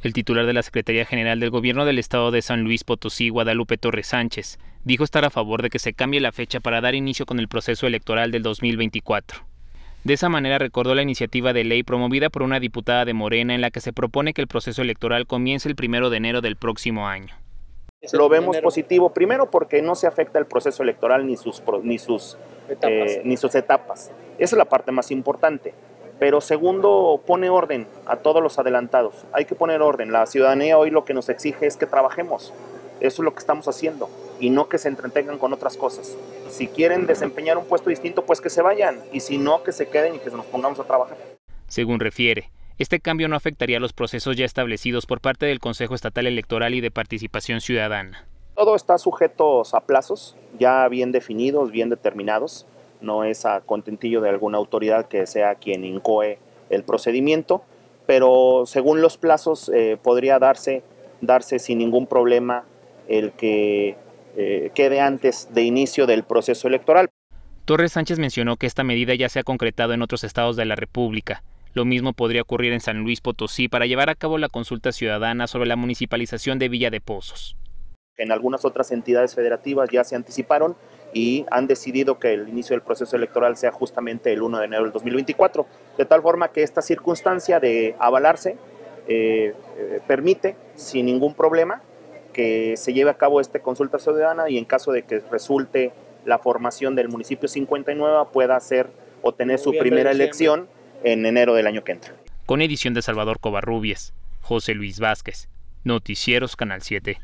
El titular de la Secretaría General del Gobierno del Estado de San Luis Potosí, Guadalupe Torres Sánchez, dijo estar a favor de que se cambie la fecha para dar inicio con el proceso electoral del 2024. De esa manera recordó la iniciativa de ley promovida por una diputada de Morena en la que se propone que el proceso electoral comience el primero de enero del próximo año. Lo vemos positivo, primero porque no se afecta el proceso electoral ni sus, ni sus, etapas. Eh, ni sus etapas. Esa es la parte más importante. Pero segundo, pone orden a todos los adelantados. Hay que poner orden. La ciudadanía hoy lo que nos exige es que trabajemos. Eso es lo que estamos haciendo y no que se entretengan con otras cosas. Si quieren desempeñar un puesto distinto, pues que se vayan y si no, que se queden y que nos pongamos a trabajar. Según refiere, este cambio no afectaría los procesos ya establecidos por parte del Consejo Estatal Electoral y de Participación Ciudadana. Todo está sujeto a plazos ya bien definidos, bien determinados no es a contentillo de alguna autoridad que sea quien incoe el procedimiento, pero según los plazos eh, podría darse, darse sin ningún problema el que eh, quede antes de inicio del proceso electoral. Torres Sánchez mencionó que esta medida ya se ha concretado en otros estados de la República. Lo mismo podría ocurrir en San Luis Potosí para llevar a cabo la consulta ciudadana sobre la municipalización de Villa de Pozos. En algunas otras entidades federativas ya se anticiparon y han decidido que el inicio del proceso electoral sea justamente el 1 de enero del 2024, de tal forma que esta circunstancia de avalarse eh, eh, permite sin ningún problema que se lleve a cabo esta consulta ciudadana y en caso de que resulte la formación del municipio 59 pueda hacer o tener su primera elección en enero del año que entra. Con edición de Salvador Covarrubias, José Luis Vázquez, Noticieros Canal 7.